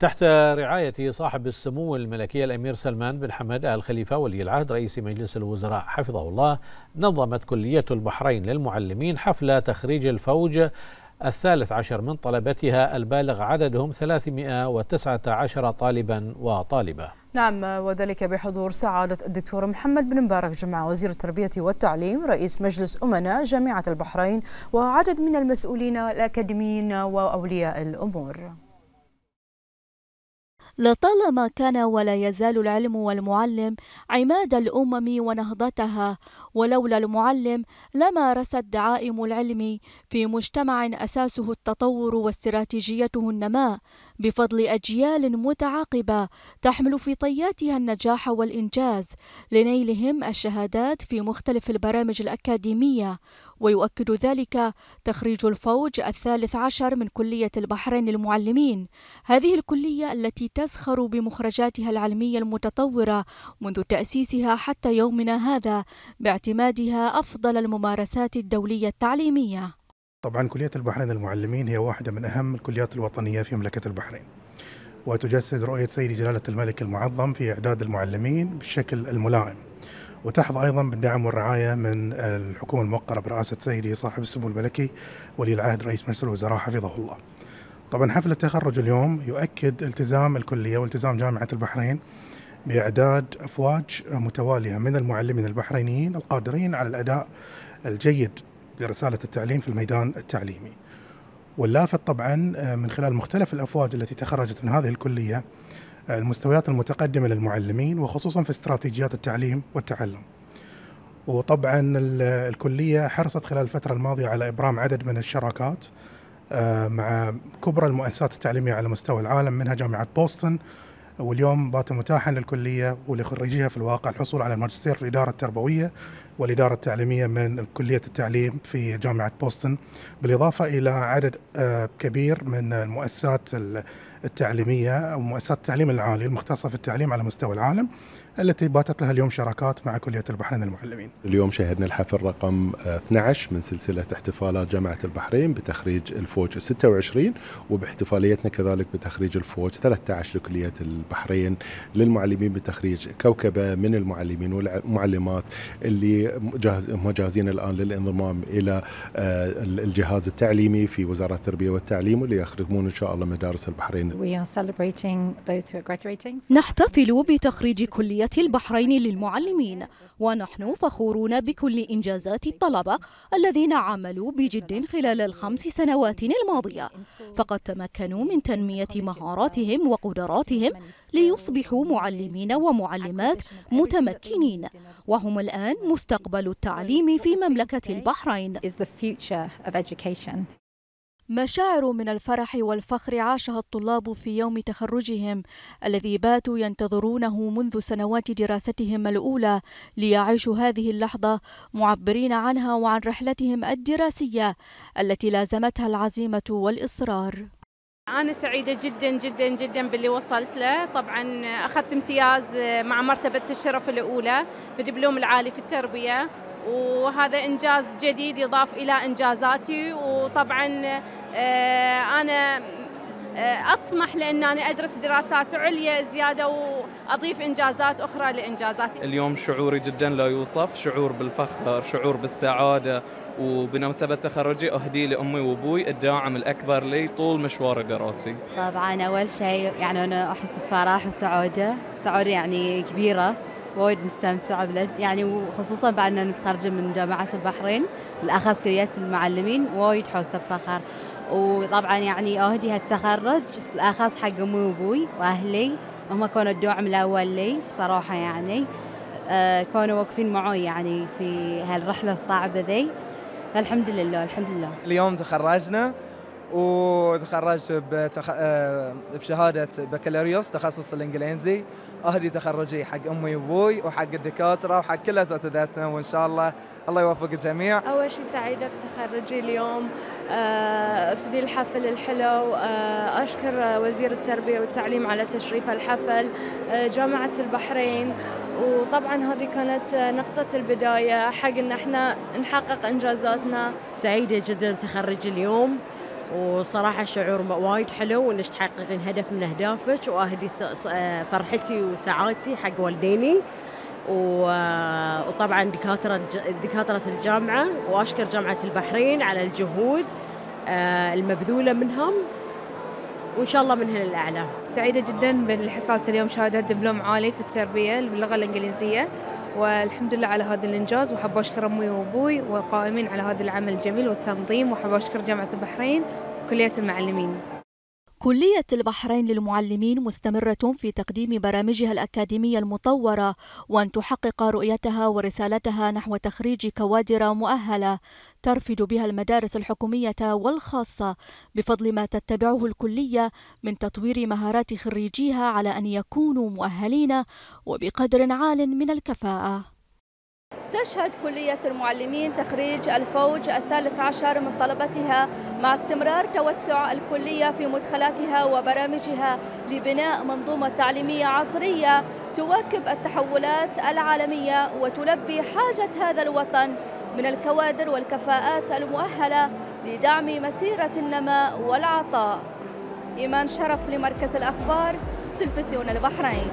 تحت رعاية صاحب السمو الملكي الأمير سلمان بن حمد آل خليفة ولي العهد رئيس مجلس الوزراء حفظه الله نظمت كلية البحرين للمعلمين حفل تخريج الفوج الثالث عشر من طلبتها البالغ عددهم 319 طالبا وطالبة. نعم وذلك بحضور سعادة الدكتور محمد بن مبارك جمعة وزير التربية والتعليم رئيس مجلس أمناء جامعة البحرين وعدد من المسؤولين الأكاديميين وأولياء الأمور. لطالما كان ولا يزال العلم والمعلم عماد الأمم ونهضتها ولولا المعلم لما رست دعائم العلم في مجتمع أساسه التطور واستراتيجيته النماء بفضل أجيال متعاقبة تحمل في طياتها النجاح والإنجاز لنيلهم الشهادات في مختلف البرامج الأكاديمية ويؤكد ذلك تخريج الفوج الثالث عشر من كلية البحرين للمعلمين. هذه الكلية التي تزخر بمخرجاتها العلمية المتطورة منذ تأسيسها حتى يومنا هذا باعتمادها أفضل الممارسات الدولية التعليمية. طبعا كلية البحرين للمعلمين هي واحدة من أهم الكليات الوطنية في مملكة البحرين وتجسد رؤية سيدي جلالة الملك المعظم في إعداد المعلمين بالشكل الملائم. وتحظى أيضا بالدعم والرعاية من الحكومة الموقرة برئاسة سيدي صاحب السمو الملكي ولي العهد رئيس مجلس الوزراء حفظه الله. طبعا حفل التخرج اليوم يؤكد التزام الكلية والتزام جامعة البحرين بإعداد أفواج متوالية من المعلمين البحرينيين القادرين على الأداء الجيد لرسالة التعليم في الميدان التعليمي. واللافت طبعا من خلال مختلف الأفواج التي تخرجت من هذه الكلية المستويات المتقدمة للمعلمين وخصوصا في استراتيجيات التعليم والتعلم. وطبعا الكلية حرصت خلال الفترة الماضية على إبرام عدد من الشراكات مع كبرى المؤسسات التعليمية على مستوى العالم منها جامعة بوسطن. واليوم بات متاحا للكلية ولخريجيها في الواقع الحصول على الماجستير في الإدارة التربوية والإدارة التعليمية من كلية التعليم في جامعة بوسطن بالإضافة إلى عدد كبير من المؤسسات التعليمية أو مؤسسات التعليم العالي المختصة في التعليم على مستوى العالم. التي باتت لها اليوم شراكات مع كلية البحرين للمعلمين اليوم شهدنا الحفل رقم 12 من سلسلة احتفالات جامعة البحرين بتخريج الفوج 26 وباحتفاليتنا كذلك بتخريج الفوج 13 لكلية البحرين للمعلمين بتخريج كوكبة من المعلمين والمعلمات اللي مجهزين الآن للانضمام إلى الجهاز التعليمي في وزارة التربية والتعليم واللي يخدمون إن شاء الله مدارس البحرين. نحتفل بتخريج كلية البحرين للمعلمين. ونحن فخورون بكل إنجازات الطلبة الذين عملوا بجد خلال الخمس سنوات الماضية. فقد تمكنوا من تنمية مهاراتهم وقدراتهم ليصبحوا معلمين ومعلمات متمكنين. وهم الآن مستقبل التعليم في مملكة البحرين. مشاعر من الفرح والفخر عاشها الطلاب في يوم تخرجهم الذي باتوا ينتظرونه منذ سنوات دراستهم الأولى ليعيشوا هذه اللحظة معبرين عنها وعن رحلتهم الدراسية التي لازمتها العزيمة والإصرار. أنا سعيدة جدا جدا جدا باللي وصلت له. طبعا أخذت امتياز مع مرتبة الشرف الأولى في دبلوم العالي في التربية. وهذا إنجاز جديد يضاف إلى إنجازاتي. وطبعا أنا أطمح لأن أنا أدرس دراسات عليا زيادة وأضيف إنجازات أخرى لإنجازاتي. اليوم شعوري جدا لا يوصف. شعور بالفخر شعور بالسعادة. وبمناسبة تخرجي أهدي لأمي وأبوي الداعم الأكبر لي طول مشوار الدراسي. طبعا أول شيء يعني أنا أحس بفرح وسعادة سعادة يعني كبيرة. وايد مستمتعة بلد يعني وخصوصا بعدنا متخرجة من جامعة البحرين بالأخص كلية المعلمين وايد حوسة بفخر. وطبعا يعني أهدي هالتخرج بالأخص حق أمي وأبوي وأهلي هم كانوا الدعم الأول لي بصراحة يعني. آه كانوا واقفين معي يعني في هالرحلة الصعبة ذي. فالحمد لله الحمد لله. اليوم تخرجنا وتخرجت بتخ... بشهادة بكالوريوس تخصص الإنجليزي. أهدي تخرجي حق أمي وأبوي وحق الدكاترة وحق كل أساتذتنا وإن شاء الله الله يوفق الجميع. أول شيء سعيدة بتخرجي اليوم في ذي الحفل الحلو أشكر وزير التربية والتعليم على تشريف الحفل جامعة البحرين. وطبعا هذه كانت نقطة البداية حق إن إحنا نحقق إنجازاتنا. سعيدة جدا بتخرج اليوم. وصراحة شعور وايد حلو وإنك تحققين هدف من أهدافك وأهدي فرحتي وسعادتي حق والديني. وطبعا دكاترة دكاترة الجامعة وأشكر جامعة البحرين على الجهود المبذولة منهم. وإن شاء الله من هنا للأعلى. سعيدة جدا بالحصالة اليوم شهادة دبلوم عالي في التربية باللغة الإنجليزية. والحمد لله على هذا الإنجاز. وحب أشكر أمي وأبوي والقائمين على هذا العمل الجميل والتنظيم. وحب أشكر جامعة البحرين وكلية المعلمين. كلية البحرين للمعلمين مستمرة في تقديم برامجها الأكاديمية المطورة وأن تحقق رؤيتها ورسالتها نحو تخريج كوادر مؤهلة ترفد بها المدارس الحكومية والخاصة بفضل ما تتبعه الكلية من تطوير مهارات خريجيها على أن يكونوا مؤهلين وبقدر عال من الكفاءة. تشهد كلية المعلمين تخريج الفوج الثالث عشر من طلبتها مع استمرار توسع الكلية في مدخلاتها وبرامجها لبناء منظومة تعليمية عصرية تواكب التحولات العالمية وتلبي حاجة هذا الوطن من الكوادر والكفاءات المؤهلة لدعم مسيرة النماء والعطاء. إيمان شرف لمركز الأخبار تلفزيون البحرين.